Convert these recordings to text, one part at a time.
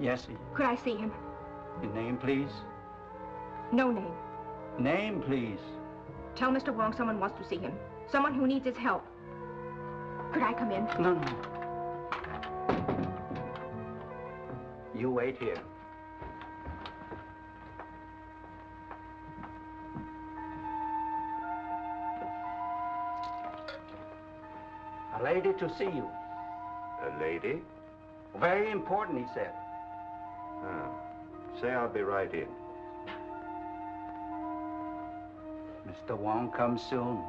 Yes, he- Could I see him? your name, please? No name. Name, please. Tell Mr. Wong someone wants to see him. Someone who needs his help. Could I come in? No, no. You wait here. A lady to see you. A lady? Very important, he said. Say I'll be right in. Mr. Wong comes soon.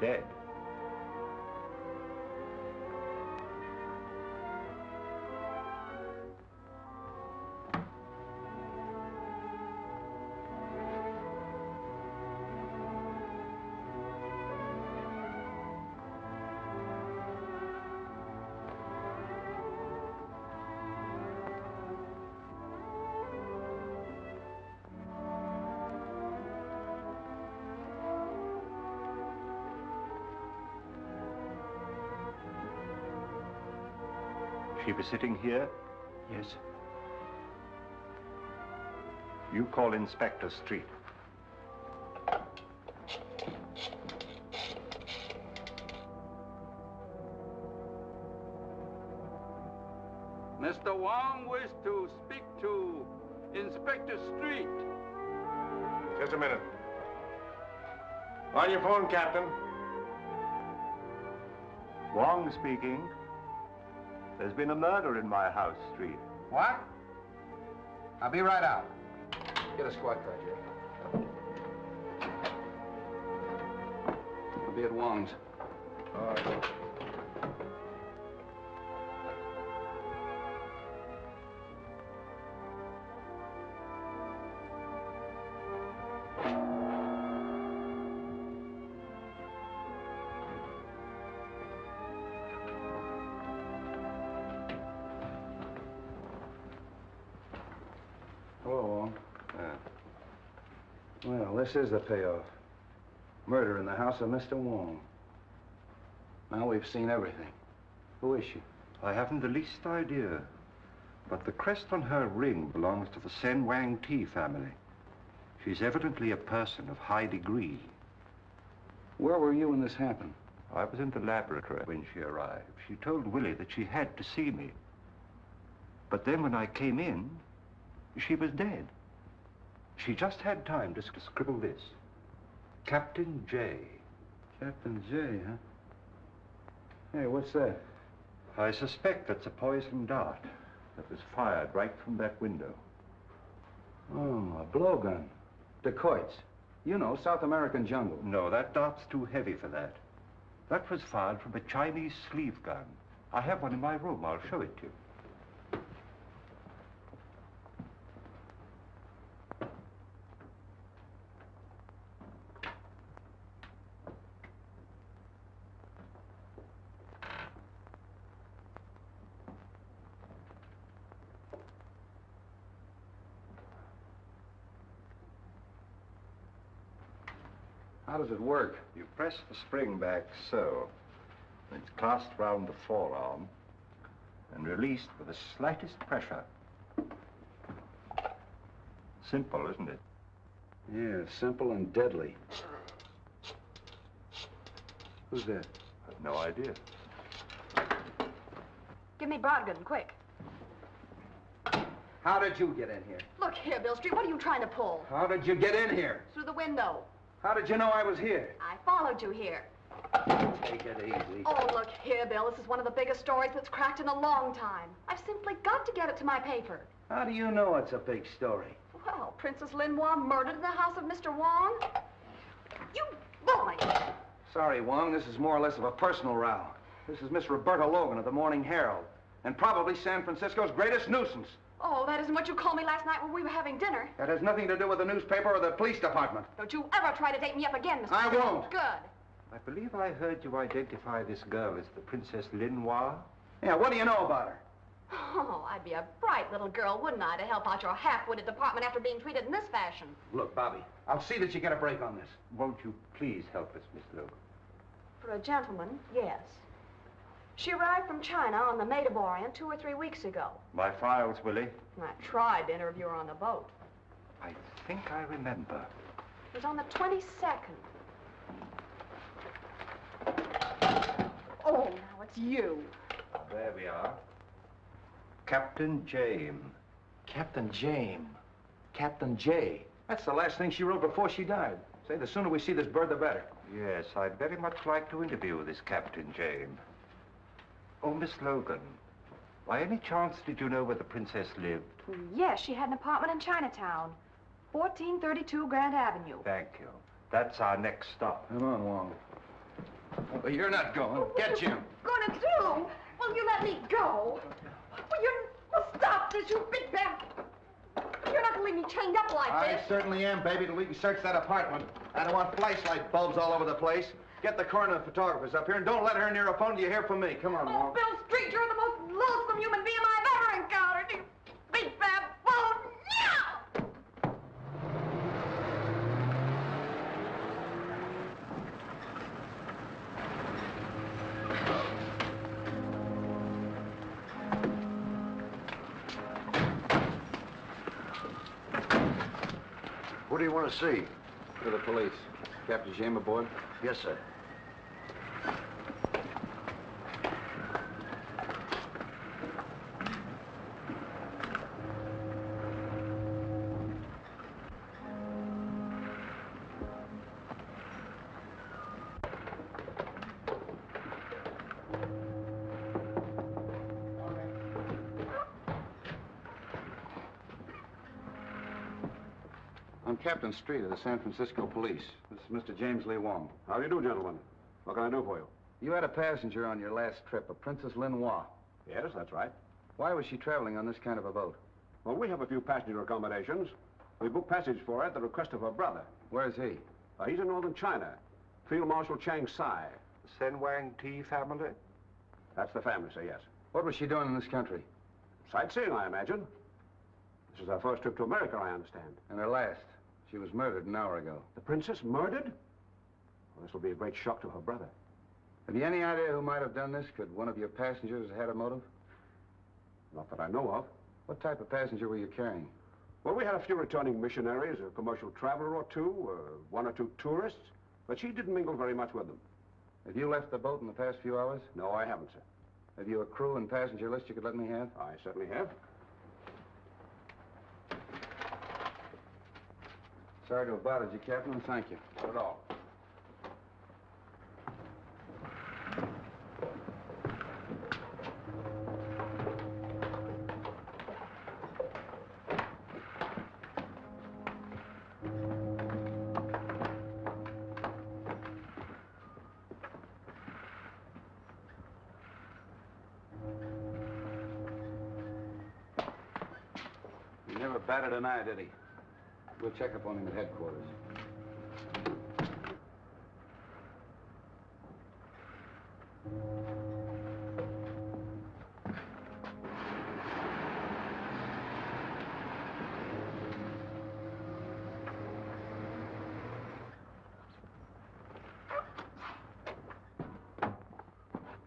Dead. She be sitting here? Yes. You call Inspector Street. Mr. Wong wishes to speak to Inspector Street. Just a minute. On your phone, Captain. Wong speaking. There's been a murder in my house, Street. What? I'll be right out. Get a squad car, Jerry. I'll be at Wong's. All right. This is the payoff. Murder in the house of Mr. Wong. Now we've seen everything. Who is she? I haven't the least idea. But the crest on her ring belongs to the Sen Wang Ti family. She's evidently a person of high degree. Where were you when this happened? I was in the laboratory when she arrived. She told Willie that she had to see me. But then when I came in, she was dead. She just had time to, to scribble this. Captain J. Captain J, huh? Hey, what's that? I suspect that's a poison dart that was fired right from that window. Oh, a blowgun. Dacoits. You know, South American jungle. No, that dart's too heavy for that. That was fired from a Chinese sleeve gun. I have one in my room. I'll show it to you. Does it work? You press the spring back so. It's clasped round the forearm and released with the slightest pressure. Simple, isn't it? Yeah, simple and deadly. Who's that? I've no idea. Give me Brodgan, quick. How did you get in here? Look here, Bill Street, what are you trying to pull? How did you get in here? Through the window. How did you know I was here? I followed you here. Take it easy. Oh, look here, Bill. This is one of the biggest stories that's cracked in a long time. I've simply got to get it to my paper. How do you know it's a big story? Well, Princess Lin-Hwa murdered in the house of Mr. Wong? You bully! Sorry, Wong, this is more or less of a personal row. This is Miss Roberta Logan of the Morning Herald, and probably San Francisco's greatest nuisance. Oh, that isn't what you called me last night when we were having dinner. That has nothing to do with the newspaper or the police department. Don't you ever try to date me up again, Mr. I Street. won't. Good. I believe I heard you identify this girl as the Princess Lin Hwa. Yeah, what do you know about her? Oh, I'd be a bright little girl, wouldn't I, to help out your half-witted department after being treated in this fashion? Look, Bobbie, I'll see that you get a break on this. Won't you please help us, Miss Logan? For a gentleman, yes. She arrived from China on the Maid of Orient two or three weeks ago. My files, Willie. I tried to interview her on the boat. I think I remember. It was on the 22nd. Oh, now it's you. There we are. Captain James. Captain James. Captain J. That's the last thing she wrote before she died. Say, the sooner we see this bird, the better. Yes, I'd very much like to interview this Captain James. Oh, Miss Logan, by any chance did you know where the princess lived? Hmm, yes, she had an apartment in Chinatown. 1432 Grand Avenue. Thank you. That's our next stop. Come on, Wong. Well, you're not going. Oh, Get Jim. Gonna do? Will you let me go? Will you well, stop this, you big bad... You're not gonna leave me chained up like I this. certainly am, baby, till we can search that apartment. I don't want flashlight bulbs all over the place. Get the coroner and photographers up here, and don't let her near a phone till you hear from me. Come on, Oh, Bill Street, you're the most loathsome human being I've ever encountered. You big baboon. Yeah! Who do you want to see? To the police. Captain James aboard? Yes, sir. I'm Street of the San Francisco Police. This is Mr. James Lee Wong. How do you do, gentlemen? What can I do for you? You had a passenger on your last trip, a Princess Lin Hwa. Yes, that's right. Why was she traveling on this kind of a boat? Well, we have a few passenger accommodations. We booked passage for her at the request of her brother. Where's he? Uh, he's in northern China. Field Marshal Chang Sai. The Sen Wang Ti family? That's the family, sir, yes. What was she doing in this country? Sightseeing, I imagine. This is our first trip to America, I understand. And her last. She was murdered an hour ago. The princess murdered? Well, this will be a great shock to her brother. Have you any idea who might have done this? Could one of your passengers have had a motive? Not that I know of. What type of passenger were you carrying? Well, we had a few returning missionaries, a commercial traveler or two, uh, one or two tourists, but she didn't mingle very much with them. Have you left the boat in the past few hours? No, I haven't, sir. Have you a crew and passenger list you could let me have? I certainly have. Sorry to have bothered you, Captain, and thank you. Not at all. He never batted an eye, did he? We'll check up on him at headquarters.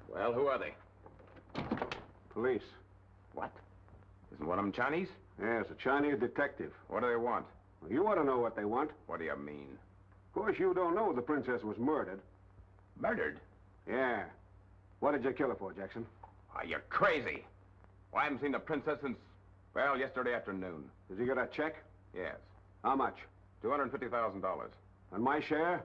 Well, who are they? Police. What? Isn't one of them Chinese? Yes, a Chinese detective. What do they want? You ought to know what they want. What do you mean? Of course, you don't know the princess was murdered. Murdered? Yeah. What did you kill her for, Jackson? Are you crazy? Well, I haven't seen the princess since, well, yesterday afternoon. Did you get a check? Yes. How much? $250,000. And my share?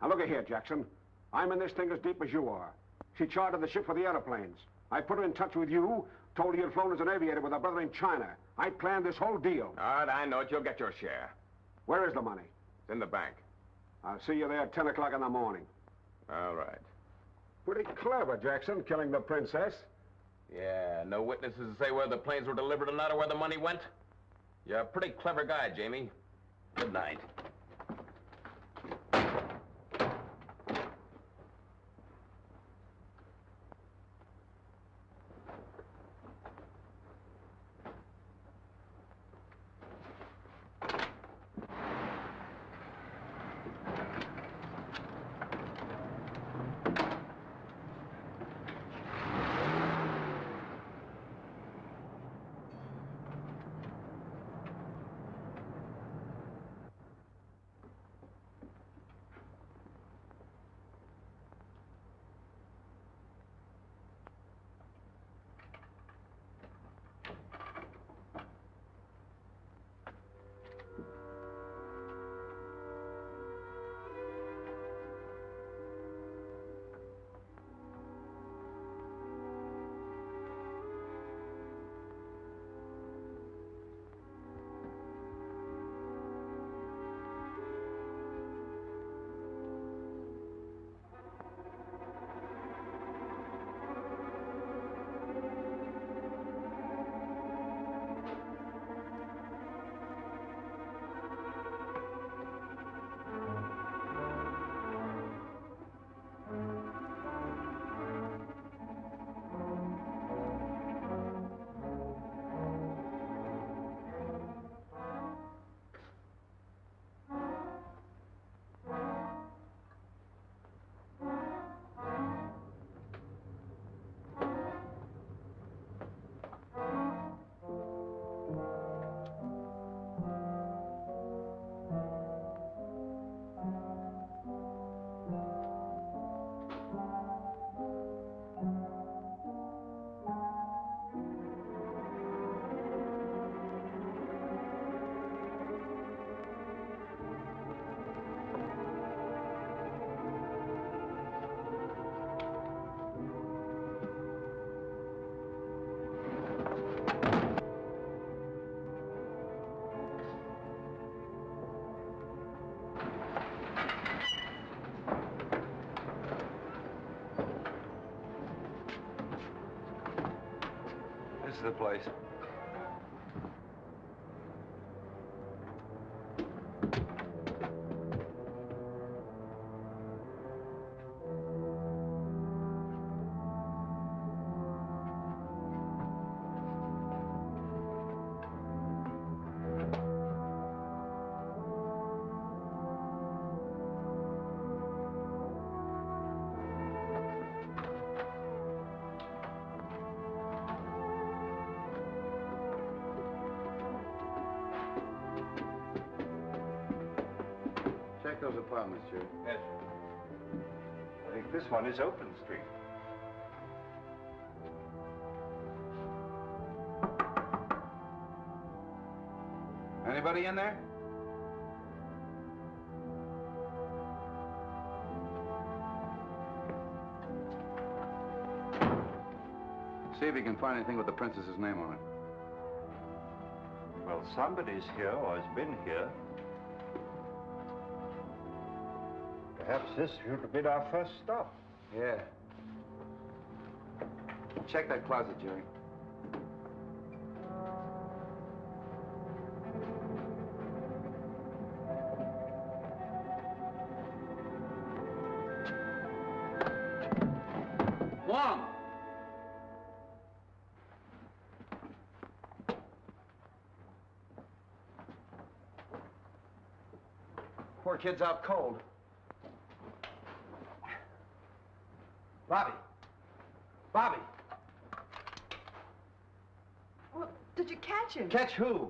Now, look here, Jackson. I'm in this thing as deep as you are. She chartered the ship for the airplanes. I put her in touch with you, told her you'd flown as an aviator with a brother in China. I planned this whole deal. All right, I know it. You'll get your share. Where is the money? It's in the bank. I'll see you there at 10 o'clock in the morning. All right. Pretty clever, Jackson, killing the princess. Yeah, no witnesses to say whether the planes were delivered or not or where the money went? You're a pretty clever guy, Jamie. Good night. The place. One is Open Street. Anybody in there? See if you can find anything with the princess's name on it. Well, somebody's here or has been here. Perhaps this should have been our first stop. Yeah. Check that closet, Jerry. Wong! Poor kid's out cold. Bobbie. Bobbie. Well, did you catch him? Catch who?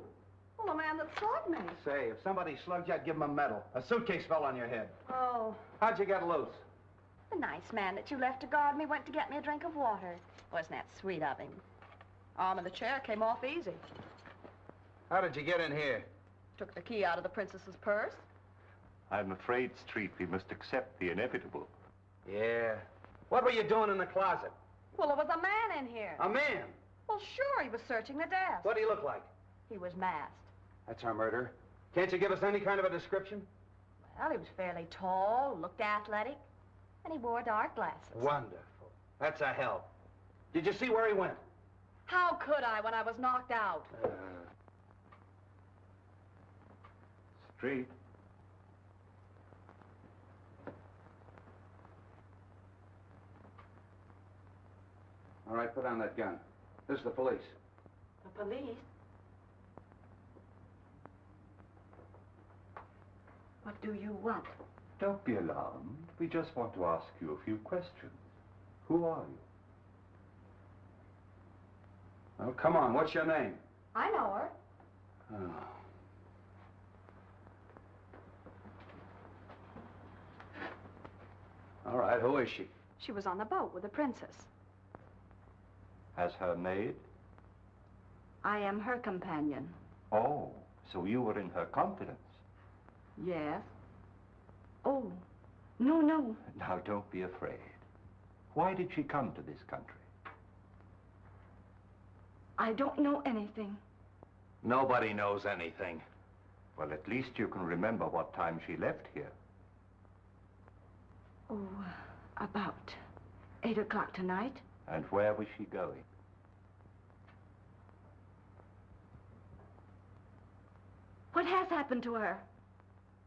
Well, the man that slugged me. Say, if somebody slugged you, I'd give him a medal. A suitcase fell on your head. Oh, How'd you get loose? the nice man that you left to guard me went to get me a drink of water. Wasn't that sweet of him? Arm of the chair came off easy. How did you get in here? Took the key out of the princess's purse. I'm afraid, Street, we must accept the inevitable. Yeah. What were you doing in the closet? Well, there was a man in here. A man. Well, sure, he was searching the desk. What do you look like? He was masked. That's our murder. Can't you give us any kind of a description? Well, he was fairly tall, looked athletic, and he wore dark glasses. Wonderful. That's a help. Did you see where he went? How could I when I was knocked out? Uh, Street. All right, put down that gun. This is the police. The police? What do you want? Don't be alarmed. We just want to ask you a few questions. Who are you? Oh, come on. What's your name? I know her. Oh. All right, who is she? She was on the boat with the princess. As her maid? I am her companion. Oh, so you were in her confidence. Yes. Oh, no, no. Now, don't be afraid. Why did she come to this country? I don't know anything. nobody knows anything. Well, at least you can remember what time she left here. Oh, about eight o'clock tonight. And where was she going? What has happened to her?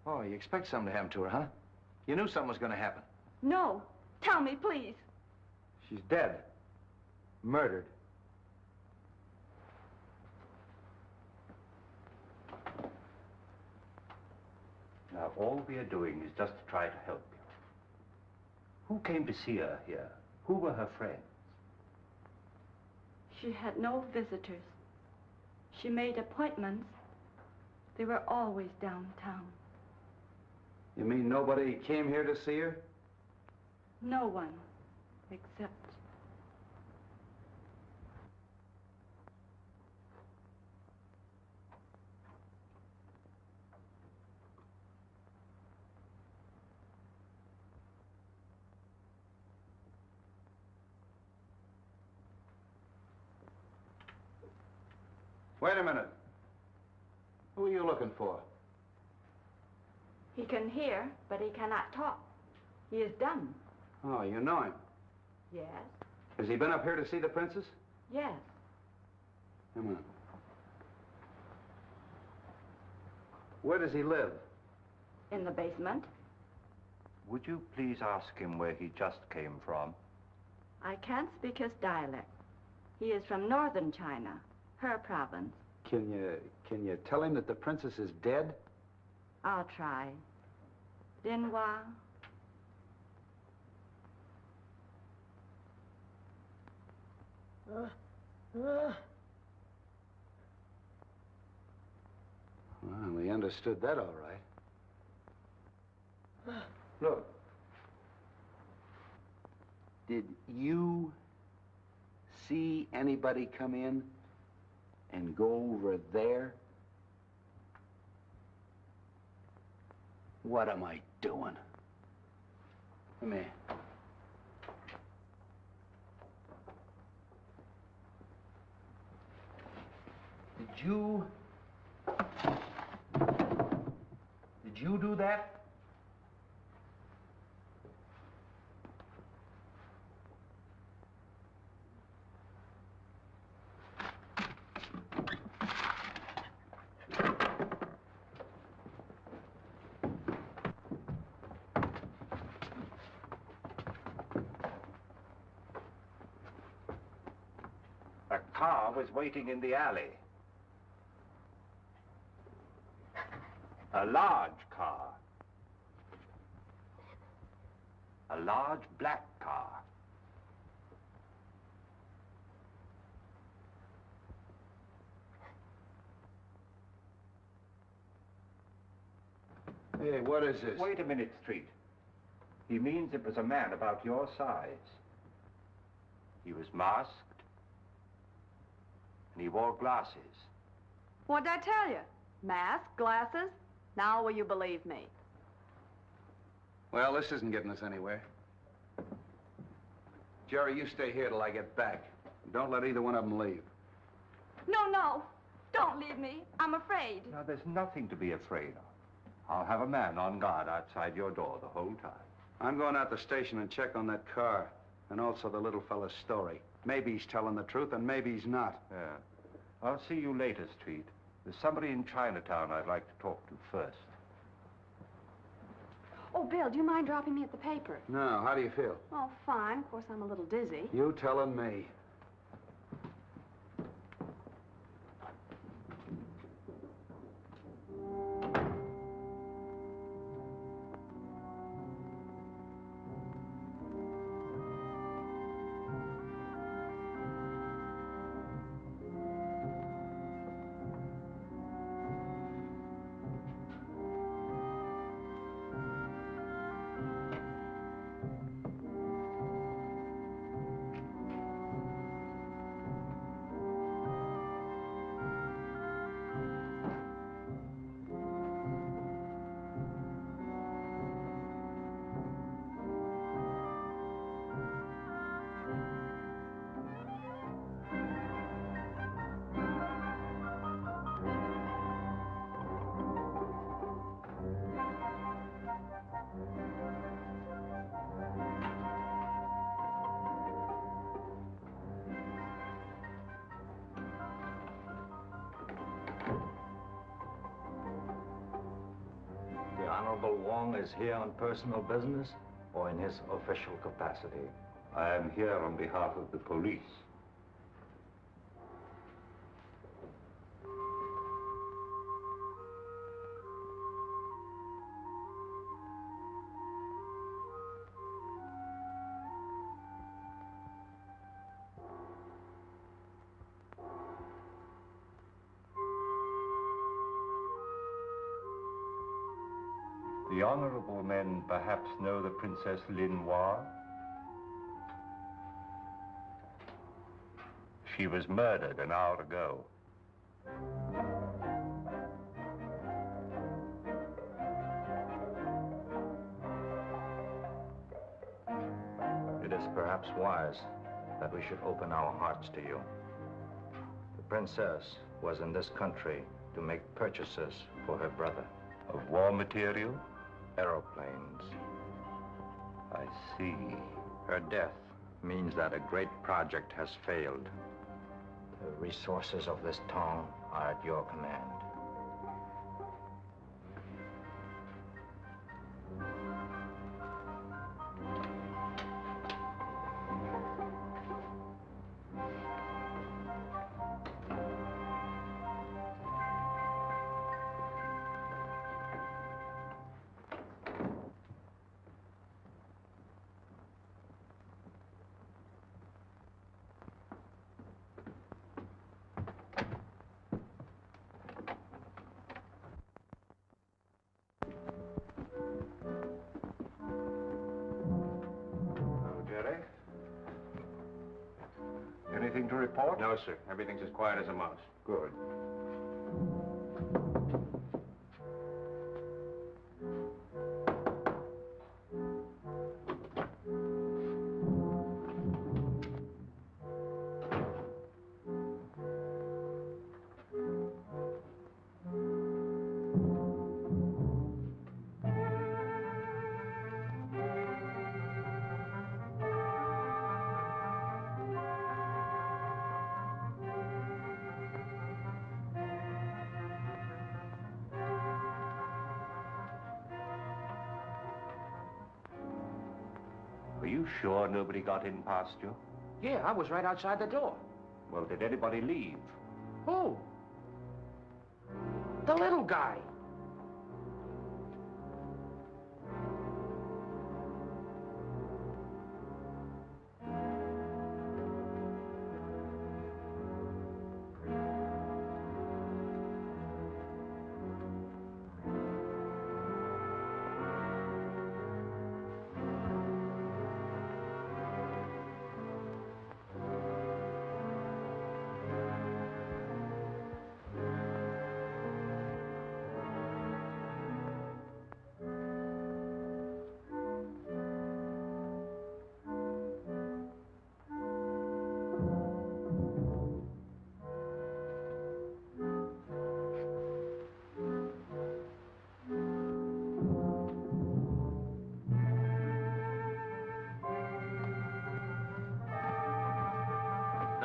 Oh, you expect something to happen to her, huh? You knew something was going to happen. No. Tell me, please. She's dead. Murdered. Now, all we are doing is just to try to help you. Who came to see her here? Who were her friends? She had no visitors. She made appointments. They were always downtown. You mean nobody came here to see her? No one except Wait a minute. Who are you looking for? he can hear, but he cannot talk. He is dumb. Oh, you know him. Yes, Has he been up here to see the princess? yes. Come on. Where does he live? In the basement. Would you please ask him where he just came from? I can't speak his dialect. He is from northern China, her province. Can you can you tell him that the princess is dead? I'll try. Dinhua. Uh, uh. Well, we understood that all right. Uh. Look. Did you see anybody come in and go over there? What am I doing? Come here. Did you... Did you do that? A car was waiting in the alley. A large car. A large black car. Hey, what is this? Wait a minute, Street. He means it was a man about your size. He was masked, and he wore glasses. What'd I tell you? Mask, glasses. Now will you believe me? Well, this isn't getting us anywhere. Jerry, you stay here till I get back. Don't let either one of them leave. No, no. Don't leave me. I'm afraid. Now, there's nothing to be afraid of. I'll have a man on guard outside your door the whole time. I'm going out to the station and check on that car, and also the little fella's story. Maybe he's telling the truth, and maybe he's not. Yeah. I'll see you later, Street. There's somebody in Chinatown I'd like to talk to first. Oh, Bill, do you mind dropping me at the paper? No, how do you feel? Oh, fine. Of course, I'm a little dizzy. You telling me. Is here on personal business or in his official capacity? I am here on behalf of the police. Men perhaps know the Princess Lin Hwa? She was murdered an hour ago. It is perhaps wise that we should open our hearts to you. The princess was in this country to make purchases for her brother. Of war material? Aeroplanes. I see. Her death means that a great project has failed. The resources of this town are at your command. No, sir. Everything's as quiet as a mouse. Good. Nobody got in past you? Yeah, I was right outside the door. Well, did anybody leave? Who? The little guy.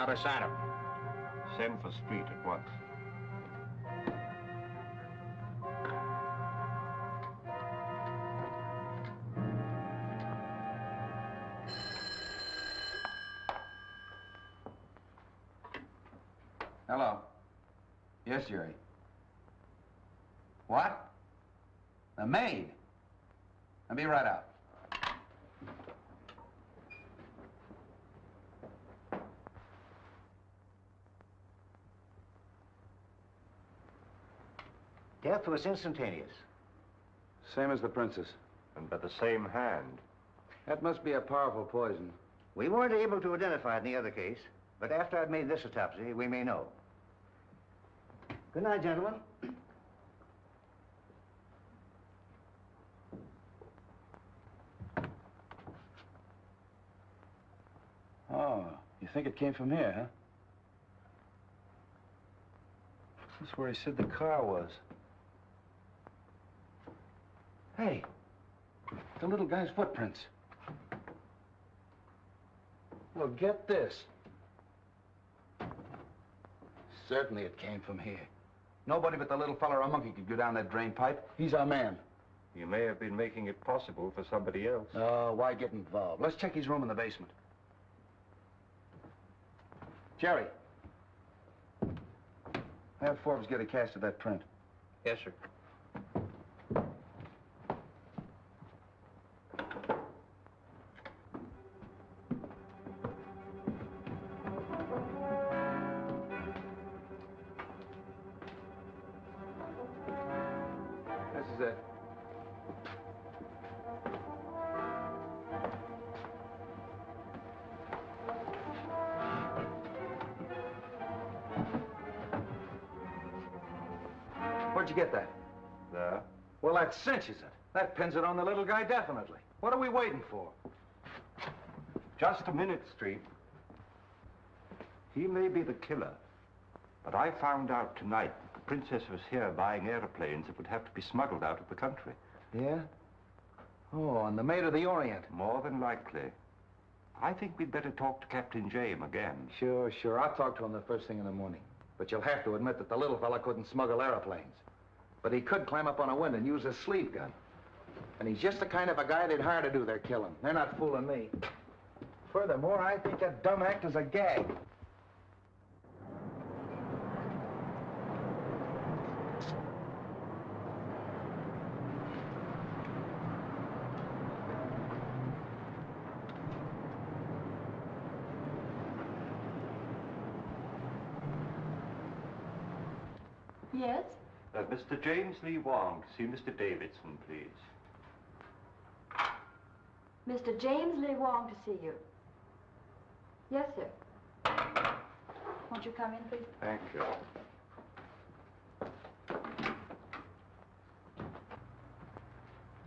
Not a sign of him. Send for Street at once. Hello. Yes, Jerry. What? The maid? I'll be right out. Death was instantaneous. Same as the princess. And by the same hand. That must be a powerful poison. We weren't able to identify it in the other case, but after I've made this autopsy, we may know. Good night, gentlemen. Oh, you think it came from here, huh? That's where he said the car was. Hey, the little guy's footprints. Well, get this. Certainly it came from here. Nobody but the little fella or a monkey could go down that drain pipe. He's our man. You may have been making it possible for somebody else. Oh, why get involved? Let's check his room in the basement. Jerry. Have Forbes get a cast of that print. Yes, sir. You get that? There. Well, that cinches it. That pins it on the little guy definitely. What are we waiting for? Just a minute, Street. He may be the killer, but I found out tonight that the princess was here buying airplanes that would have to be smuggled out of the country. Yeah? Oh, and the Maid of the Orient. More than likely. I think we'd better talk to Captain James again. Sure, sure. I'll talk to him the first thing in the morning. But you'll have to admit that the little fella couldn't smuggle airplanes. But he could climb up on a window and use a sleeve gun. And he's just the kind of a guy they'd hire to do their killing. They're not fooling me. Furthermore, I think that dumb act is a gag. Yes? Uh, Mr. James Lee Wong, to see Mr. Davidson, please. Mr. James Lee Wong to see you. Yes, sir. Won't you come in, please? Thank you.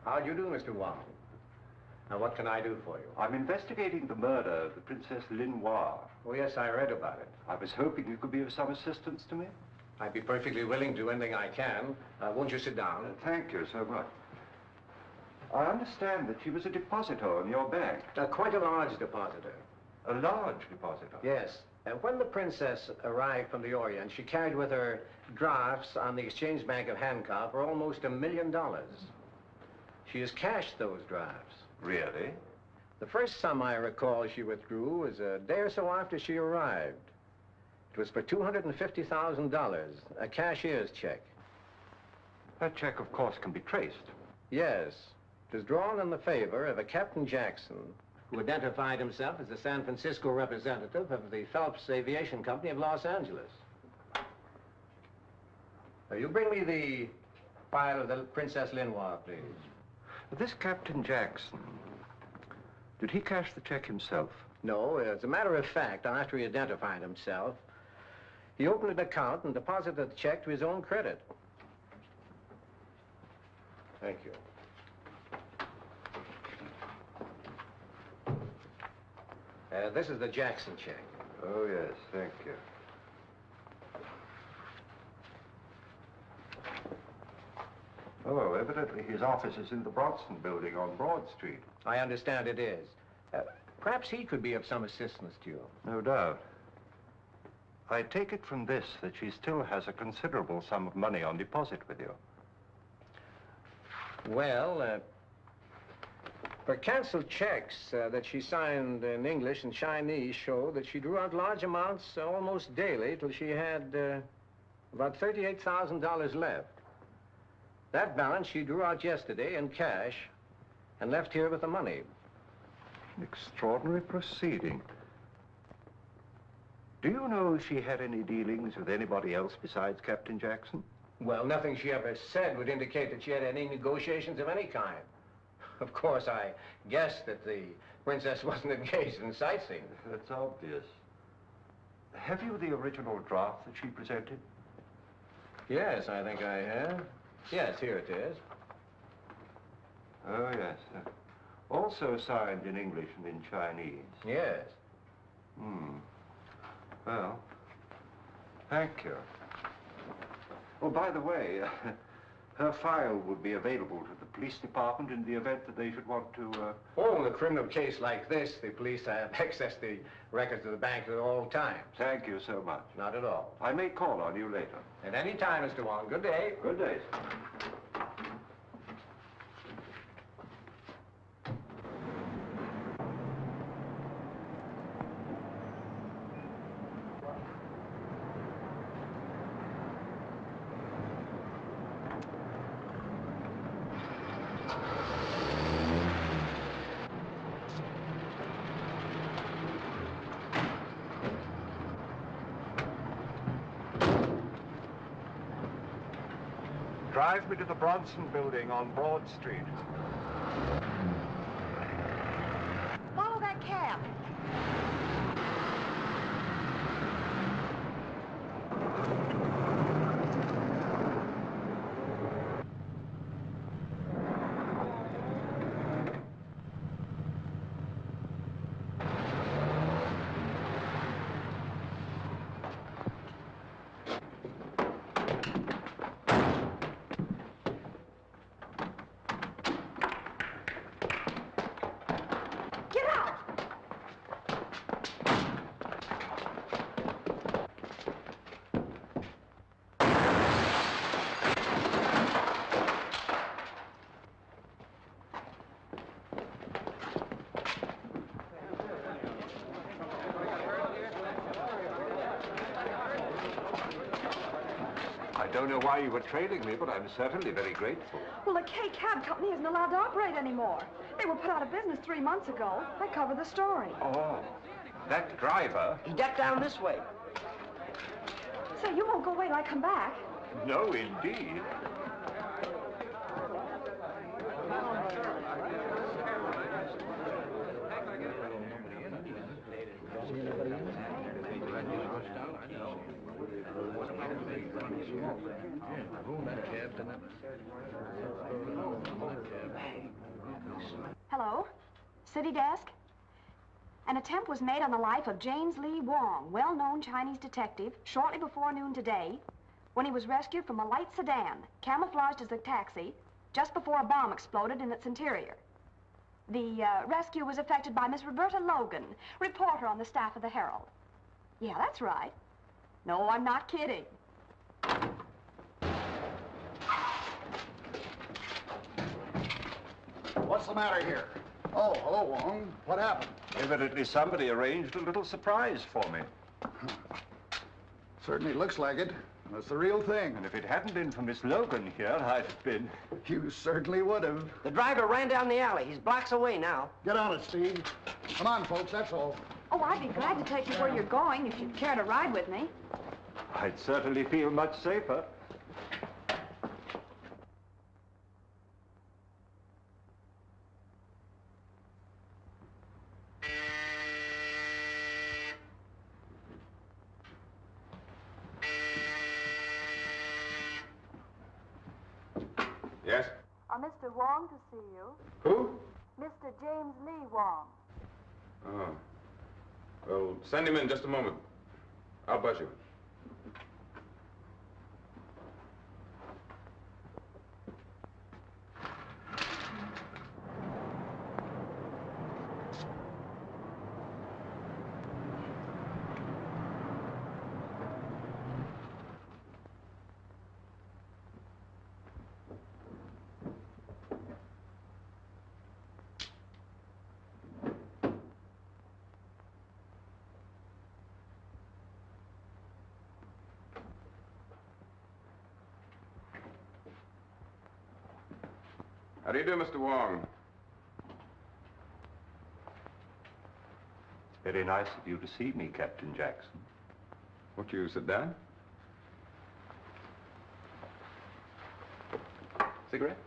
How do you do, Mr. Wong? Now, what can I do for you? I'm investigating the murder of the Princess Lin Hwa. Oh, yes, I read about it. I was hoping you could be of some assistance to me. I'd be perfectly willing to do anything I can. Uh, won't you sit down? Uh, thank you so much. I understand that she was a depositor in your bank. Uh, quite a large depositor. A large depositor? Yes. Uh, when the princess arrived from the Orient, she carried with her drafts on the Exchange Bank of Hankow for almost a million dollars. She has cashed those drafts. Really? The first sum I recall she withdrew was a day or so after she arrived. It was for $250,000, a cashier's check. That check, of course, can be traced. Yes. It was drawn in the favor of a Captain Jackson, who identified himself as the San Francisco representative of the Phelps Aviation Company of Los Angeles. Now, you bring me the file of the Princess Hwa, please. This Captain Jackson, did he cash the check himself? No, as a matter of fact, after he identified himself, he opened an account and deposited the check to his own credit. Thank you. Uh, this is the Jackson check. Oh, yes, thank you. Oh, evidently his office is in the Bronson building on Broad Street. I understand it is. Uh, perhaps he could be of some assistance to you. No doubt. I take it from this that she still has a considerable sum of money on deposit with you. Well, uh, her canceled checks uh, that she signed in English and Chinese show that she drew out large amounts uh, almost daily till she had uh, about $38,000 left. That balance she drew out yesterday in cash and left here with the money. An extraordinary proceeding. Do you know if she had any dealings with anybody else besides Captain Jackson? Well, nothing she ever said would indicate that she had any negotiations of any kind. Of course, I guessed that the princess wasn't engaged in sightseeing. That's obvious. Have you the original draft that she presented? Yes, I think I have. Yes, here it is. Oh, yes. Uh, also signed in English and in Chinese. Yes. Hmm. Well, thank you. Oh, by the way, uh, her file would be available to the police department in the event that they should want to, uh... Oh, in a criminal case like this, the police have access to the records of the bank at all times. Thank you so much. Not at all. I may call on you later. At any time, Mr. Wong. Good day. Good day. Drive to the Bronson building on Broad Street. Follow that cab. Get out! I don't know why you were trailing me, but I'm certainly very grateful. Well, the K Cab Company isn't allowed to operate anymore. They were put out of business three months ago. I covered the story. Oh, that driver? He ducked down this way. Say, you won't go away till I come back. No, indeed. Hello? City desk? An attempt was made on the life of James Lee Wong, well-known Chinese detective, shortly before noon today, when he was rescued from a light sedan, camouflaged as a taxi, just before a bomb exploded in its interior. The uh, rescue was effected by Miss Roberta Logan, reporter on the staff of the Herald. Yeah, that's right. No, I'm not kidding. What's the matter here? Oh, hello, Wong. What happened? Evidently somebody arranged a little surprise for me. Certainly looks like it. That's the real thing. And if it hadn't been for Miss Logan here, I'd have been... You certainly would have. The driver ran down the alley. He's blocks away now. Get on it, Steve. Come on, folks, that's all. Oh, I'd be glad to take you where you're going if you'd care to ride with me. I'd certainly feel much safer. Yes? Uh, Mr. Wong to see you. Who? Mr. James Lee Wong. Oh. Well, send him in just a moment. I'll buzz you. You do, Mr. Wong? Very nice of you to see me, Captain Jackson. Won't you sit down? Cigarette?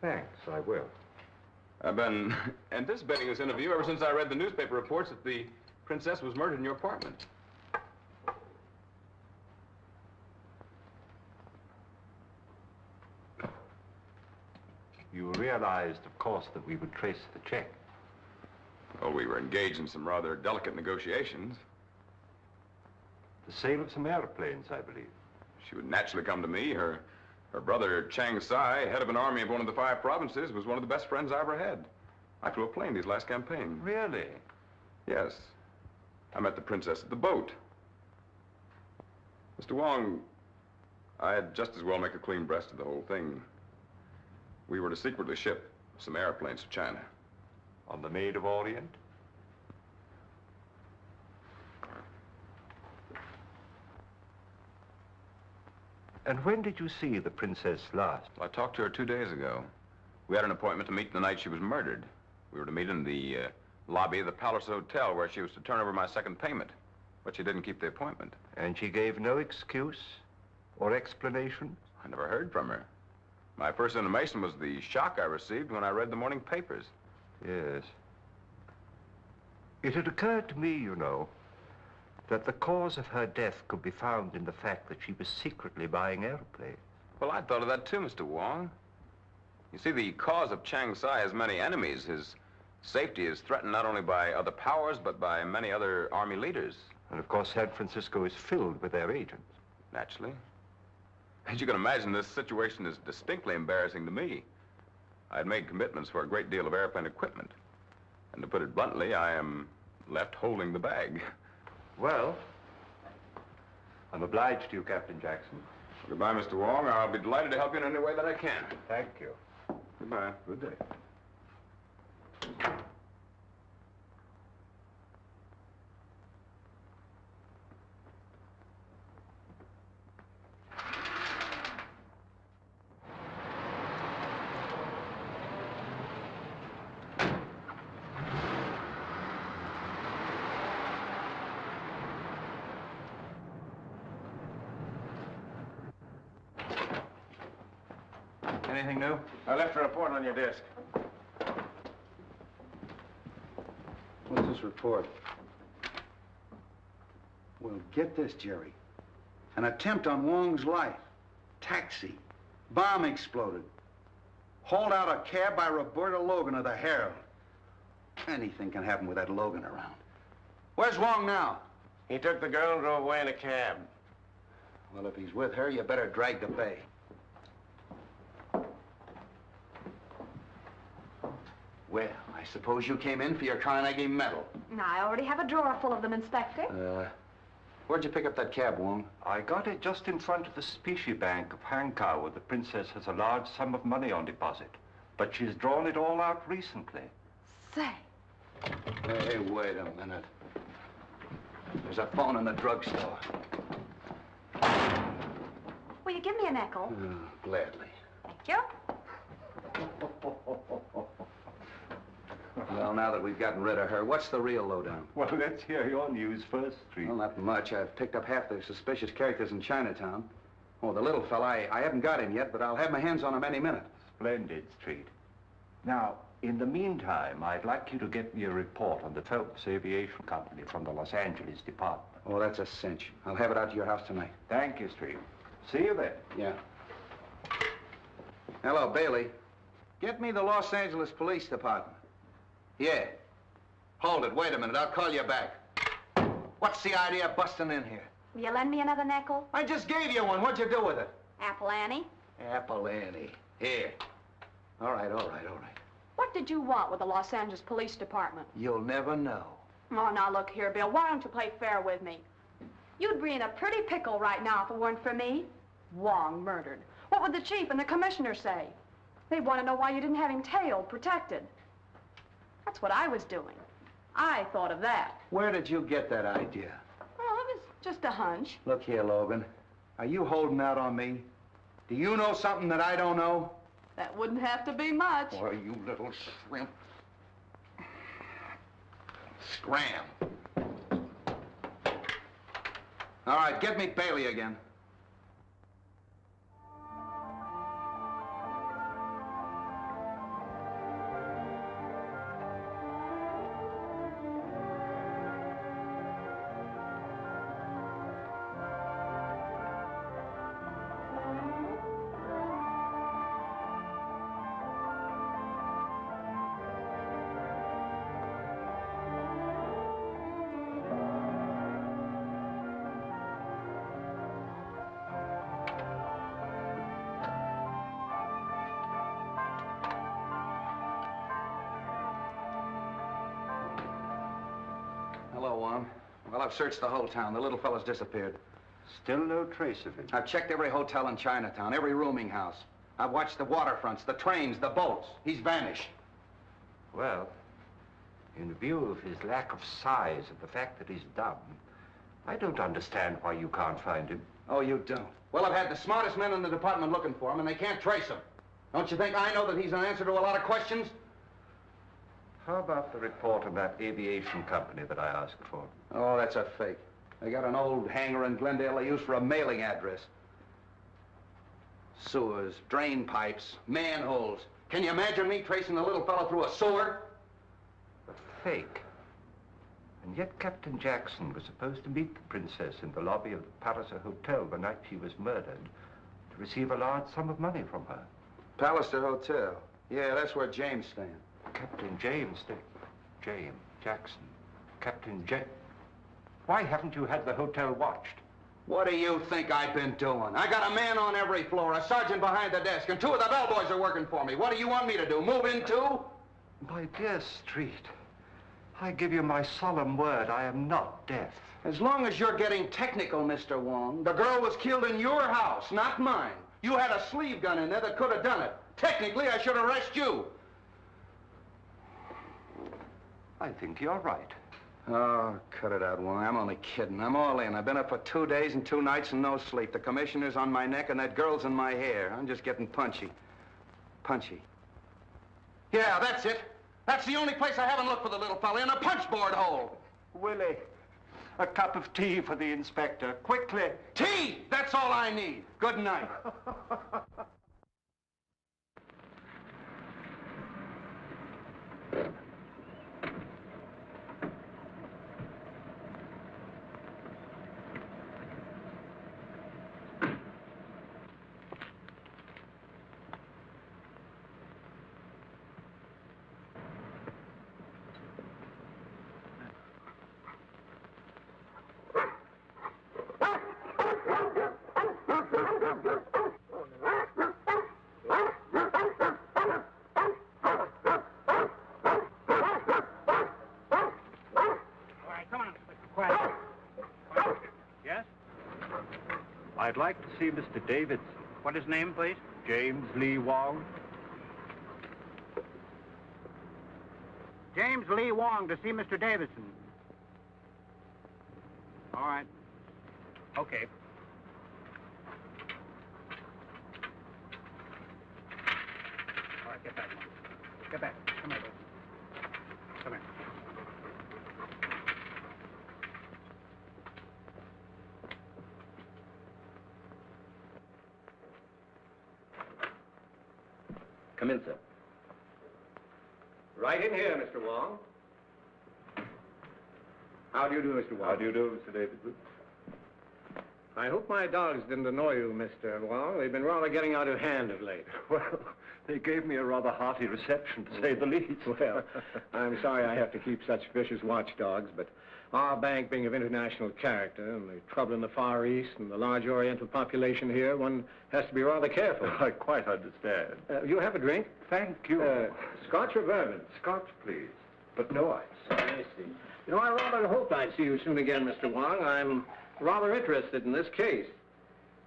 Thanks, I will. I've been anticipating this interview ever since I read the newspaper reports that the princess was murdered in your apartment. You realized, of course, that we would trace the check. Well, we were engaged in some rather delicate negotiations. The sale of some airplanes, I believe. She would naturally come to me. Her, her brother, Chang Sai, head of an army of one of the five provinces, was one of the best friends I ever had. I flew a plane these last campaign. Really? Yes. I met the princess at the boat. Mr. Wong, I'd just as well make a clean breast of the whole thing. We were to secretly ship some airplanes to China. On the Maid of Orient? And when did you see the princess last? I talked to her two days ago. We had an appointment to meet the night she was murdered. We were to meet in the uh, lobby of the Palace Hotel where she was to turn over my second payment. But she didn't keep the appointment. And she gave no excuse or explanation? I never heard from her. My first intimation was the shock I received when I read the morning papers. Yes. It had occurred to me, you know, that the cause of her death could be found in the fact that she was secretly buying airplanes. Well, I thought of that too, Mr. Wong. You see, the cause of Chang Sai has many enemies. His safety is threatened not only by other powers, but by many other army leaders. And of course, San Francisco is filled with their agents. Naturally. As you can imagine, this situation is distinctly embarrassing to me. I had made commitments for a great deal of airplane equipment. And to put it bluntly, I am left holding the bag. Well, I'm obliged to you, Captain Jackson. Goodbye, Mr. Wong. I'll be delighted to help you in any way that I can. Thank you. Goodbye. Good day. Anything new? I left a report on your desk. What's this report? Well, get this, Jerry. An attempt on Wong's life. Taxi. Bomb exploded. Hauled out a cab by Roberta Logan of the Herald. Anything can happen with that Logan around. Where's Wong now? He took the girl and drove away in a cab. Well, if he's with her, you better drag the bay. Well, I suppose you came in for your Carnegie Medal. I already have a drawer full of them, Inspector. Uh, where'd you pick up that cab, Wong? I got it just in front of the Specie Bank of Hankow, where the princess has a large sum of money on deposit. But she's drawn it all out recently. Say, Hey, wait a minute. There's a phone in the drugstore. will you give me a nickel? Oh, gladly. Thank you. Well, now that we've gotten rid of her, what's the real lowdown? Well, let's hear your news first, Street. Well, not much. I've picked up half the suspicious characters in Chinatown. Oh, the little fella, I, I haven't got him yet, but I'll have my hands on him any minute. Splendid, Street. Now, in the meantime, I'd like you to get me a report on the Phelps Aviation Company from the Los Angeles department. Oh, that's a cinch. I'll have it out to your house tonight. Thank you, Street. See you then. Yeah. Hello, Bailey. Get me the Los Angeles Police Department. Yeah. Hold it. Wait a minute. I'll call you back. What's the idea of busting in here? Will you lend me another nickel? I just gave you one. What'd you do with it? Apple Annie? Apple Annie. Here. All right, all right, all right. What did you want with the Los Angeles Police Department? You'll never know. Oh, now look here, Bill. Why don't you play fair with me? You'd be in a pretty pickle right now if it weren't for me. Wong murdered. What would the chief and the commissioner say? They'd want to know why you didn't have him tailed, protected. That's what I was doing. I thought of that. Where did you get that idea? Oh, it was just a hunch. Look here, Logan. Are you holding out on me? Do you know something that I don't know? That wouldn't have to be much. Boy, you little shrimp. Scram. All right, get me Bailey again. I've searched the whole town. The little fellow's disappeared. Still no trace of him. I've checked every hotel in Chinatown, every rooming house. I've watched the waterfronts, the trains, the boats. He's vanished. Well, in view of his lack of size and the fact that he's dumb, I don't understand why you can't find him. Oh, you don't? Well, I've had the smartest men in the department looking for him, and they can't trace him. Don't you think I know that he's an answer to a lot of questions? How about the report of that aviation company that I asked for? Oh, that's a fake. They got an old hangar in Glendale they use for a mailing address. Sewers, drain pipes, manholes. Can you imagine me tracing the little fellow through a sewer? But fake. And yet Captain Jackson was supposed to meet the princess in the lobby of the Palliser Hotel the night she was murdered to receive a large sum of money from her. Palliser Hotel. Yeah, that's where Jaime staying. Captain Jaime, Dick. Jaime Jackson. Captain J. Why haven't you had the hotel watched? What do you think I've been doing? I got a man on every floor, a sergeant behind the desk, and two of the bellboys are working for me. What do you want me to do? Move in too? My dear Street, I give you my solemn word I am not deaf. As long as you're getting technical, Mr. Wong, the girl was killed in your house, not mine. You had a sleeve gun in there that could have done it. Technically, I should arrest you. I think you're right. Oh, cut it out, Wong. I'm only kidding. I'm all in. I've been up for two days and two nights and no sleep. The commissioner's on my neck and that girl's in my hair. I'm just getting punchy. Punchy. Yeah, that's it. That's the only place I haven't looked for the little fella, in a punchboard hole. Willie, a cup of tea for the inspector, quickly. Tea! That's all I need. Good night. I'd like to see Mr. Davidson. What his name, please? James Lee Wong. James Lee Wong to see Mr. Davidson. All right. Okay. All right, get back. Get back. Come here, Bill. Come here. Come in, sir. Right in here, Mr. Wong. How do you do, Mr. Wong? How do you do, Mr. Davidson? I hope my dogs didn't annoy you, Mr. Wong. They've been rather getting out of hand of late. Well, they gave me a rather hearty reception, to say the least. Well, I'm sorry I have to keep such vicious watchdogs, but our bank being of international character and the trouble in the Far East and the large Oriental population here, one has to be rather careful. I quite understand. Uh, you have a drink? Thank you. Uh, Scotch or bourbon? Scotch, please, but no ice. I see. You know, I rather hoped I'd see you soon again, Mr. Wong. I'm rather interested in this case.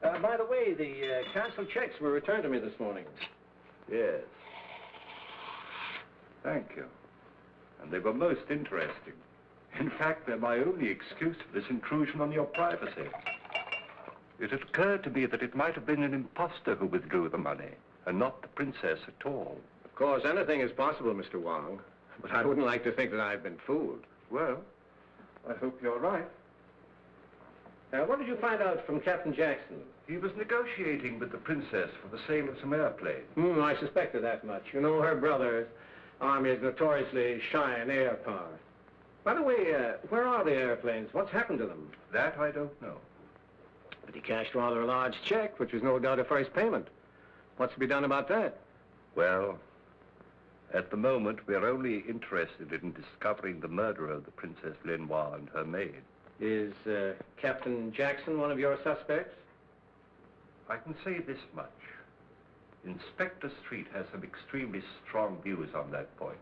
Uh, by the way, the uh, canceled checks were returned to me this morning. Yes. Thank you. And they were most interesting. In fact, they're my only excuse for this intrusion on your privacy. It had occurred to me that it might have been an impostor who withdrew the money, and not the princess at all. Of course, anything is possible, Mr. Wong. But I wouldn't like to think that I've been fooled. Well, I hope you're right. Uh, what did you find out from Captain Jackson? He was negotiating with the princess for the sale of some airplanes. Hmm, I suspected that much. You know, her brother's army is notoriously shy in air power. By the way, uh, where are the airplanes? What's happened to them? That I don't know. But he cashed rather a large check, which was no doubt a first payment. What's to be done about that? Well, at the moment, we're only interested in discovering the murderer of the Princess Lin Hwa and her maid. Is uh, Captain Jackson one of your suspects? I can say this much. Inspector Street has some extremely strong views on that point.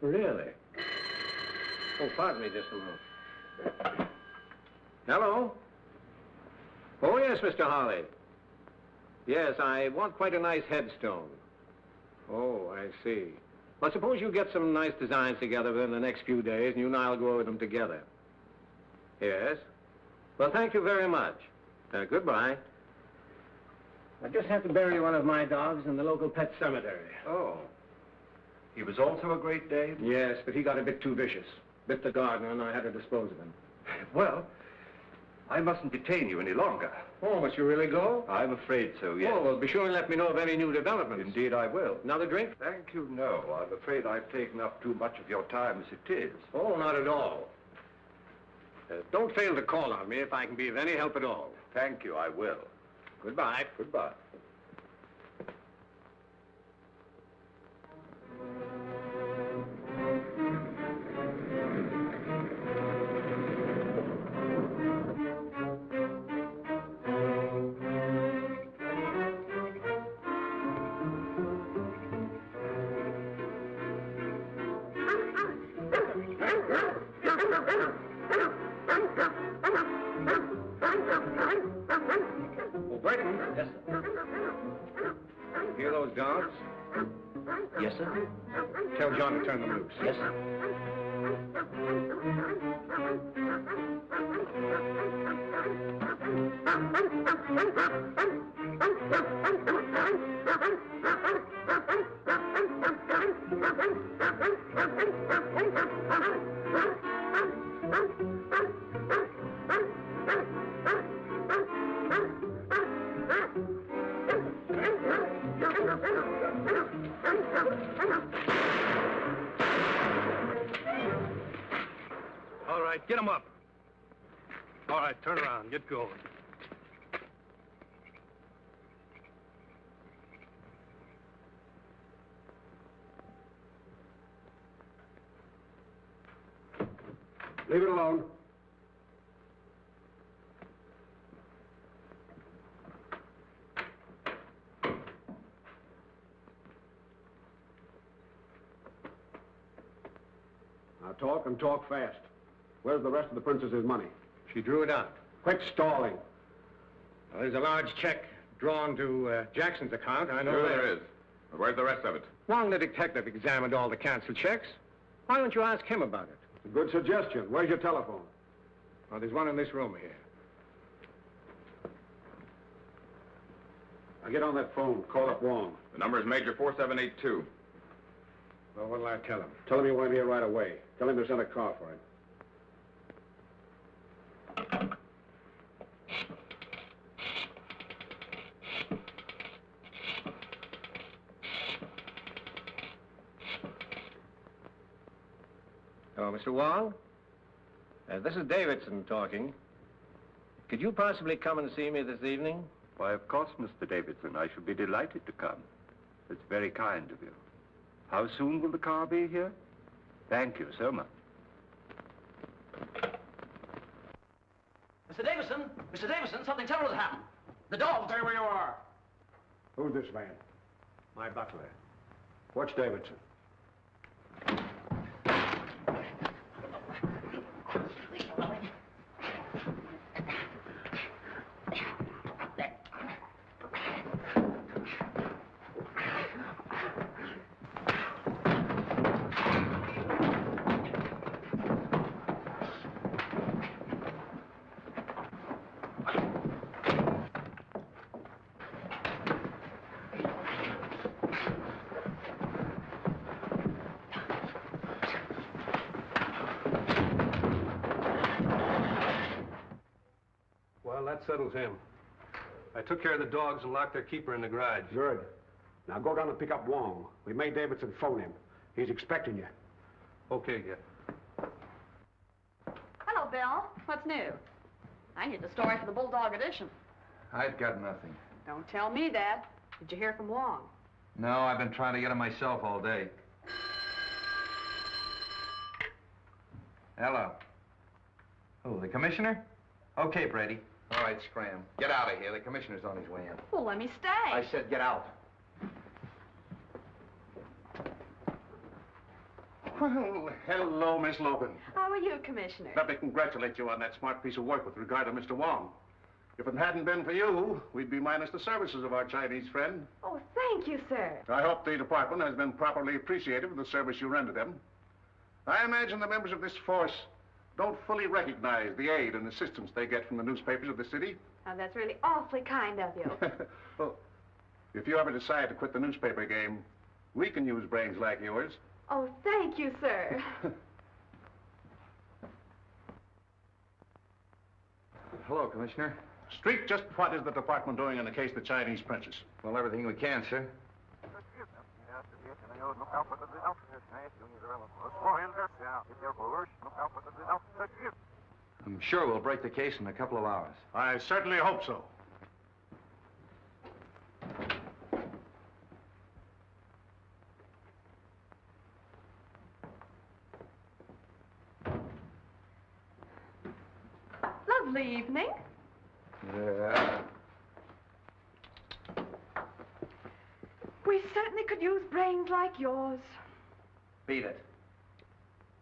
Really? Oh, pardon me just a moment. Hello? Oh, yes, Mr. Harley. Yes, I want quite a nice headstone. Oh, I see. Well, suppose you get some nice designs together within the next few days, and you and I'll go over them together. Yes? Well, thank you very much. Uh, goodbye. I just have to bury one of my dogs in the local pet cemetery. Oh. He was also a great Dane? Yes, but he got a bit too vicious. Bit the gardener, and I had to dispose of him. Well, I mustn't detain you any longer. Oh, must you really go? I'm afraid so, yes. Oh, well, be sure and let me know of any new developments. Indeed, I will. Another drink? Thank you, no. I'm afraid I've taken up too much of your time as it is. Oh, not at all. Uh, don't fail to call on me if I can be of any help at all. Thank you, I will. Goodbye. Goodbye. Around. Get going. Leave it alone. Now talk and talk fast. Where's the rest of the princess's money? She drew it out. Quit stalling. Well, there's a large check drawn to uh, Jackson's account. I know Sure that. there is. But where's the rest of it? Wong, the detective, examined all the canceled checks. Why don't you ask him about it? It's a good suggestion. Where's your telephone? Well, there's one in this room here. Now get on that phone. Call up Wong. The number is Major 4782. Well, what'll I tell him? Tell him you want him here right away. Tell him to send a car for him. Hello, Mr. Wong? Uh, this is Davidson talking. Could you possibly come and see me this evening? Why, of course, Mr. Davidson. I should be delighted to come. It's very kind of you. How soon will the car be here? Thank you so much. Mr. Davidson, Mr. Davidson, something terrible has happened. The dog. Stay where you are. Who's this man? My butler. What's Davidson? Well, that settles him. I took care of the dogs and locked their keeper in the garage. Good. Now go down and pick up Wong. We made Davidson phone him. He's expecting you. Okay, yeah. Hello, Bill. What's new? I need the story for the Bulldog edition. I've got nothing. Don't tell me that. Did you hear from Wong? No, I've been trying to get him myself all day. Hello. Who, the commissioner? Okay, Brady. All right, scram. Get out of here. The commissioner's on his way in. Well, let me stay. I said get out. Well, hello, Miss Logan. How are you, Commissioner? Let me congratulate you on that smart piece of work with regard to Mr. Wong. If it hadn't been for you, we'd be minus the services of our Chinese friend. Oh, thank you, sir. I hope the department has been properly appreciative of the service you rendered them. I imagine the members of this force don't fully recognize the aid and assistance they get from the newspapers of the city. Oh, that's really awfully kind of you. well, if you ever decide to quit the newspaper game, we can use brains like yours. oh, thank you, sir. Hello, Commissioner. Street, just what is the department doing in the case of the Chinese princess? Well, everything we can, sir. I'm sure we'll break the case in a couple of hours. I certainly hope so. Lovely evening. Yeah. We certainly could use brains like yours. Beat it.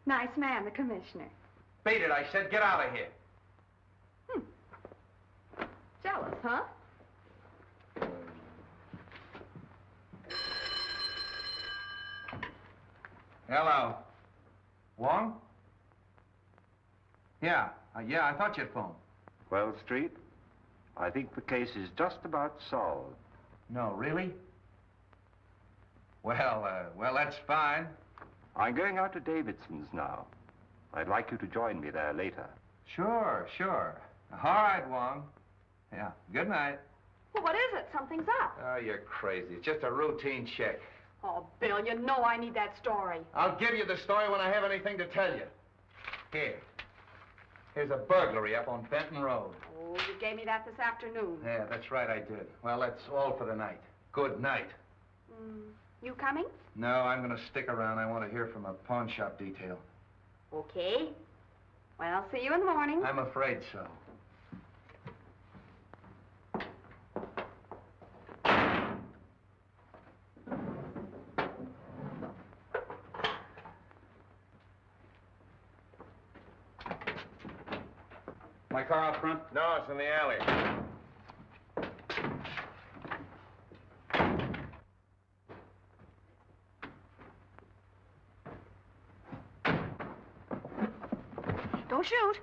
Nice man, the Commissioner. Beat it, I said. Get out of here. Hmm. Jealous, huh? Hello. Wong? Yeah, uh, yeah, I thought you'd phone. Well, Street, I think the case is just about solved. No, really? Well, uh, well, that's fine. I'm going out to Davidson's now. I'd like you to join me there later. Sure, sure. All right, Wong. Yeah, good night. Well, what is it? Something's up. Oh, you're crazy. It's just a routine check. Oh, Bill, you know I need that story. I'll give you the story when I have anything to tell you. Here. Here's a burglary up on Benton Road. Oh, you gave me that this afternoon. Yeah, that's right, I did. Well, that's all for the night. Good night. Mm, you coming? No, I'm going to stick around. I want to hear from a pawn shop detail. Okay. Well, I'll see you in the morning. I'm afraid so. My car out front? No, it's in the alley. Don't shoot.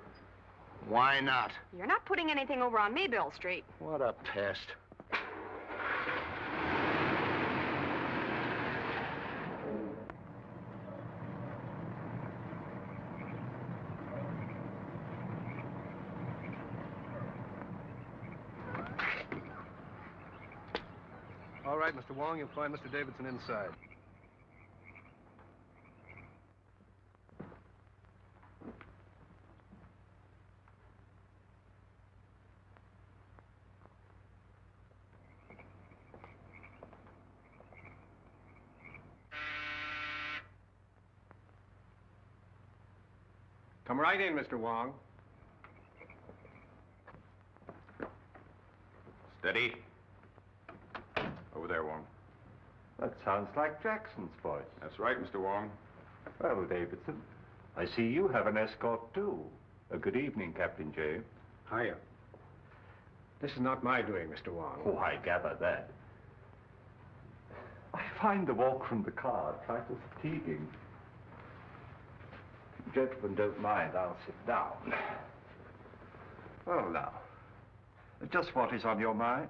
Why not? You're not putting anything over on me, Bill Street. What a pest. All right, Mr. Wong, you'll find Mr. Davidson inside. Right in, Mr. Wong. Steady. Over there, Wong. That sounds like Jackson's voice. That's right, Mr. Wong. Well, Davidson, I see you have an escort, too. Uh, good evening, Captain Jaime. Hiya. This is not my doing, Mr. Wong. Oh, I gather that. I find the walk from the car a trifle fatiguing. If gentlemen don't mind, I'll sit down. Well, now, just what is on your mind?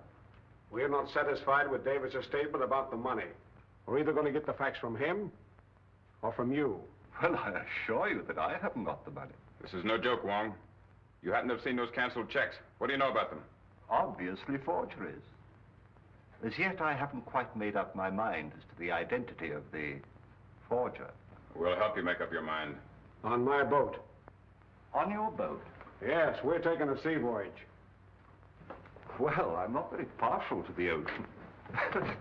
We're not satisfied with David's statement about the money. We're either going to get the facts from him or from you. Well, I assure you that I haven't got the money. This is no joke, Wong. You happen to have seen those canceled checks. What do you know about them? Obviously forgeries. As yet, I haven't quite made up my mind as to the identity of the forger. We'll help you make up your mind. On my boat. On your boat? Yes, we're taking a sea voyage. Well, I'm not very partial to the ocean.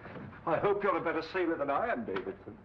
I hope you're a better sailor than I am, Davidson.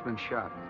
Just been shot.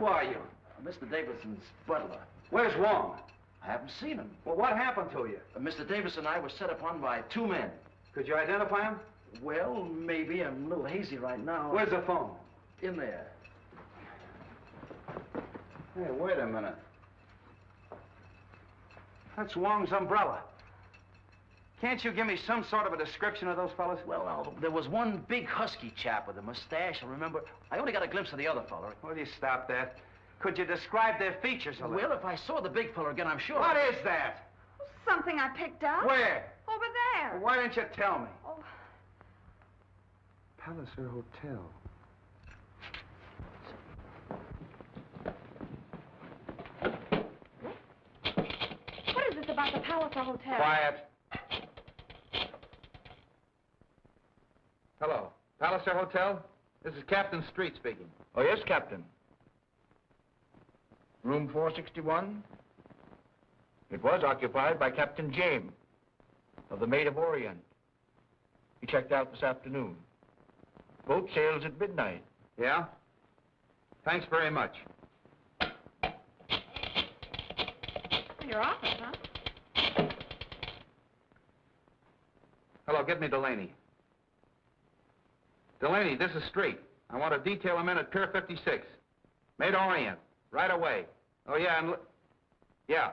Who are you? Mr. Davidson's butler. Where's Wong? I haven't seen him. Well, what happened to you? Uh, Mr. Davidson and I were set upon by two men. Could you identify him? Well, maybe. I'm a little hazy right now. Where's the phone? In there. Hey, wait a minute. That's Wong's umbrella. Can't you give me some sort of a description of those fellas? Well, now, there was one big husky chap with a mustache, I remember. I only got a glimpse of the other feller. Will you stop that? Could you describe their features a little? Well, if I saw the big feller again, I'm sure. What is that? Something I picked up. Where? Over there. Why didn't you tell me? Oh. Palliser Hotel. What is this about the Palliser Hotel? Quiet. Hello. Palliser Hotel? This is Captain Street speaking. Oh, yes, Captain. Room 461? It was occupied by Captain Jaime of the Maid of Orient. He checked out this afternoon. Boat sails at midnight. Yeah? Thanks very much. Your office, huh? Hello, get me Delaney. Delaney, this is Street. I want to detail him in at Pier 56. Maid Orient. Right away. Oh, yeah, and... Yeah.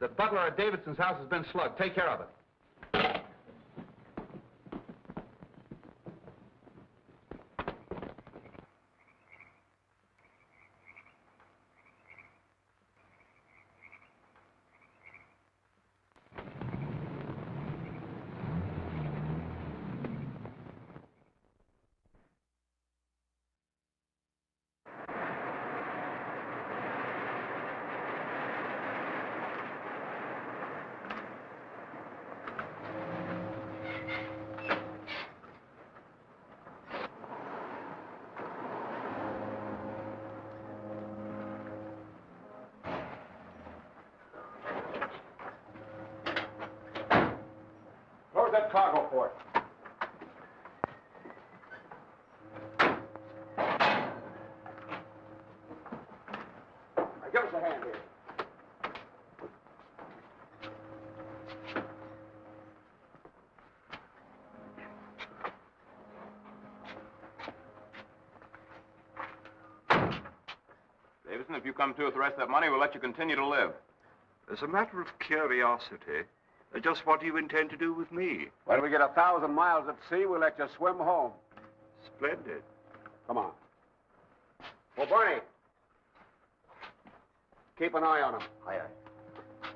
The butler at Davidson's house has been slugged. Take care of it. That cargo port. Now, give us a hand here. Davidson, if you come to with the rest of that money, we'll let you continue to live. As a matter of curiosity, just what do you intend to do with me? When we get a thousand miles at sea, we'll let you swim home. Splendid. Come on. Oh, Bernie. Keep an eye on him. Aye, aye.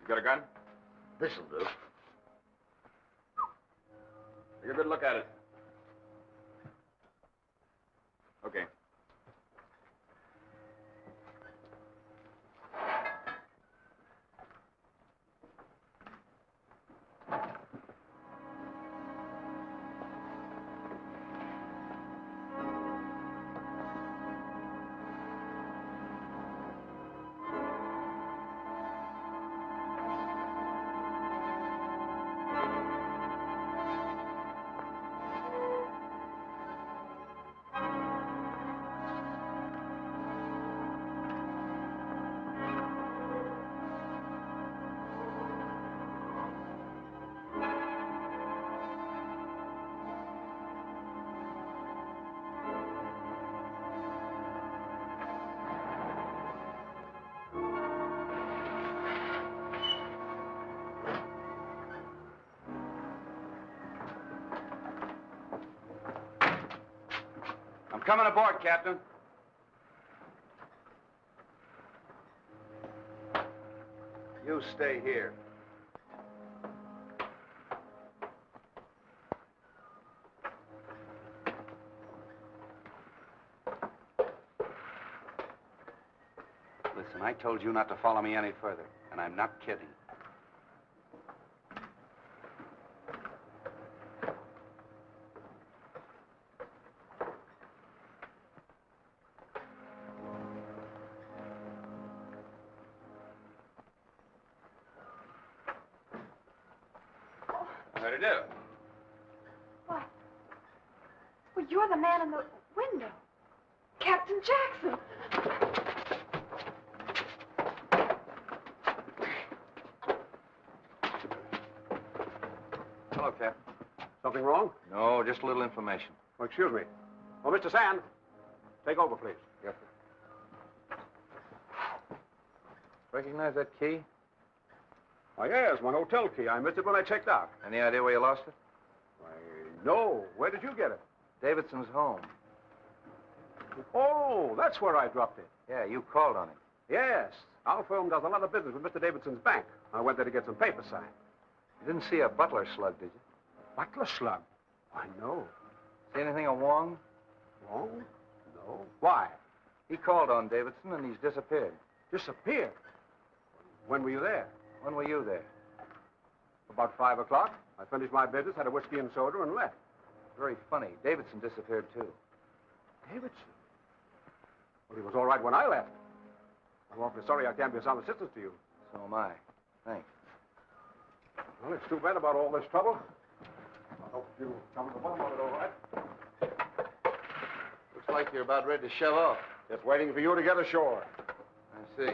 You got a gun? This'll do. Take a good look at it. Coming aboard, Captain. You stay here. Listen, I told you not to follow me any further, and I'm not kidding. How do you do? Why? Well, you're the man in the window. Captain Jackson. Hello, Cap. Something wrong? No, just a little information. Oh, excuse me. Oh, Mr. Sand, take over, please. Yes, sir. Recognize that key? Oh, yes, my hotel key. I missed it when I checked out. Any idea where you lost it? Why, no. Where did you get it? Davidson's home. Oh, that's where I dropped it. Yeah, you called on him. Yes. Our firm does a lot of business with Mr. Davidson's bank. I went there to get some papers signed. You didn't see a butler slug, did you? Butler slug? Why, no. Anything of Wong? Wong? No. Why? He called on Davidson and he's disappeared. Disappeared? When were you there? When were you there? About five o'clock. I finished my business, had a whiskey and soda, and left. Very funny. Davidson disappeared, too. Davidson? Well, he was all right when I left. I'm awfully sorry I can't be of some assistance to you. So am I. Thanks. Well, it's too bad about all this trouble. I hope you come to the bottom all right. Looks like you're about ready to shove off. Just waiting for you to get ashore. I see.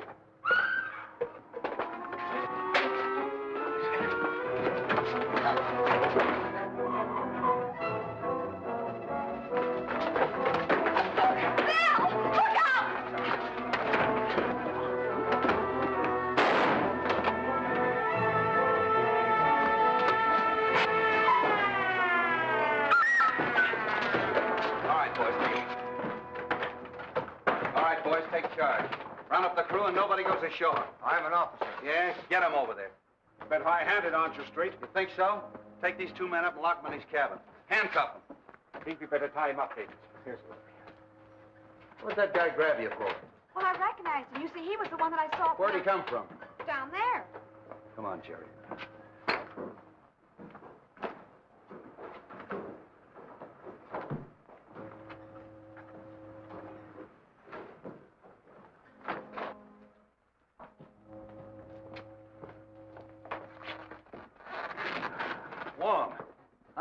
Charge. Round up the crew and nobody goes ashore. I'm an officer. Yes, get him over there. A bit high-handed, aren't you, Street? You think so? Take these two men up and lock them in his cabin. Handcuff them. I think we better tie him up, Davis. Yes, What'd that guy grab you for? Well, I recognized him. You see, he was the one that I saw... Where'd he come from? Down there. Come on, Jerry. Wong,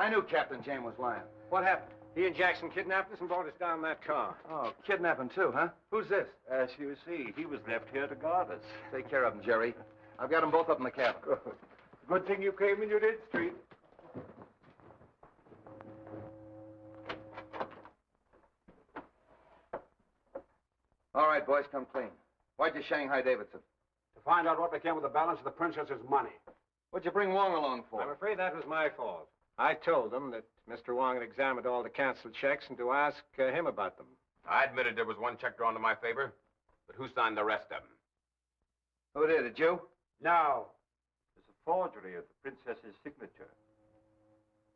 I knew Captain Jaime was lying. What happened? He and Jackson kidnapped us and brought us down in that car. Oh, kidnapping too, huh? Who's this? As you see, he was left here to guard us. Take care of him, Jerry. I've got them both up in the cabin. Good thing you came when you did, Street. All right, boys, come clean. Why'd you Shanghai Davidson? To find out what became of the balance of the princess's money. What'd you bring Wong along for? I'm afraid that was my fault. I told them that Mr. Wong had examined all the canceled checks and to ask uh, him about them. I admitted there was one check drawn to my favor, but who signed the rest of them? Who did it, you? No. It's a forgery of the princess's signature.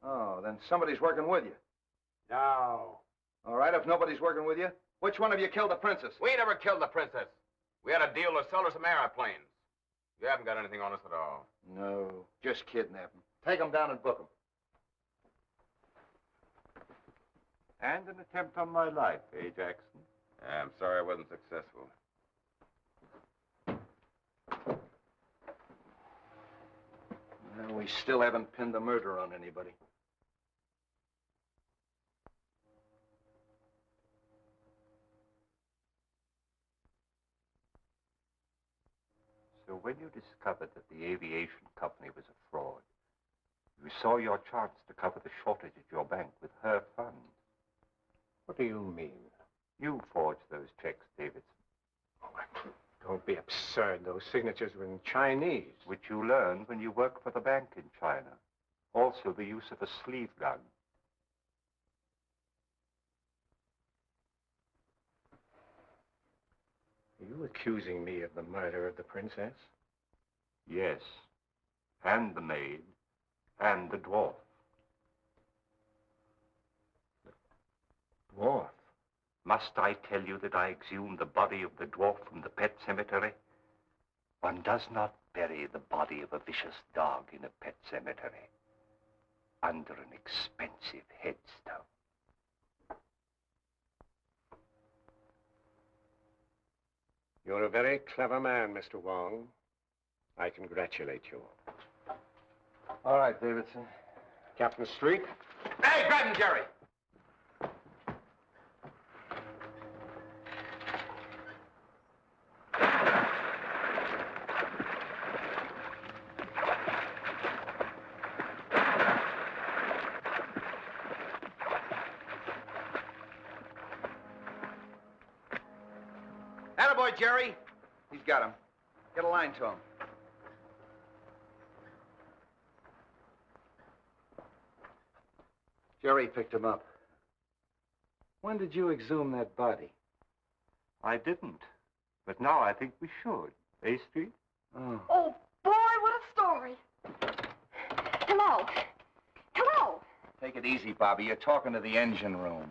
Oh, then somebody's working with you. No. All right, if nobody's working with you, which one of you killed the princess? We never killed the princess. We had a deal to sell her some airplanes. You haven't got anything on us at all. No, just kidnapping. Take them down and book them. And an attempt on my life, eh, Jackson? I'm sorry I wasn't successful. Well, we still haven't pinned the murder on anybody. So when you discovered that the aviation company was a fraud, you saw your chance to cover the shortage at your bank with her funds. What do you mean? You forged those checks, Davidson. Oh, Don't be absurd. Those signatures were in Chinese. Which you learned when you worked for the bank in China. Also the use of a sleeve gun. Are you accusing me of the murder of the princess? Yes. And the maid. And the dwarf. Dwarf? Must I tell you that I exhumed the body of the dwarf from the pet cemetery? One does not bury the body of a vicious dog in a pet cemetery under an expensive headstone. You're a very clever man, Mr. Wong. I congratulate you. All right, Davidson. Captain Street? Hey, grab him, Jerry! Attaboy, Jerry. He's got him. Get a line to him. Jerry picked him up. When did you exhume that body? I didn't. But now I think we should. A Street? Oh. Oh, boy, what a story. Hello. Hello. Take it easy, Bobbie. You're talking to the engine room.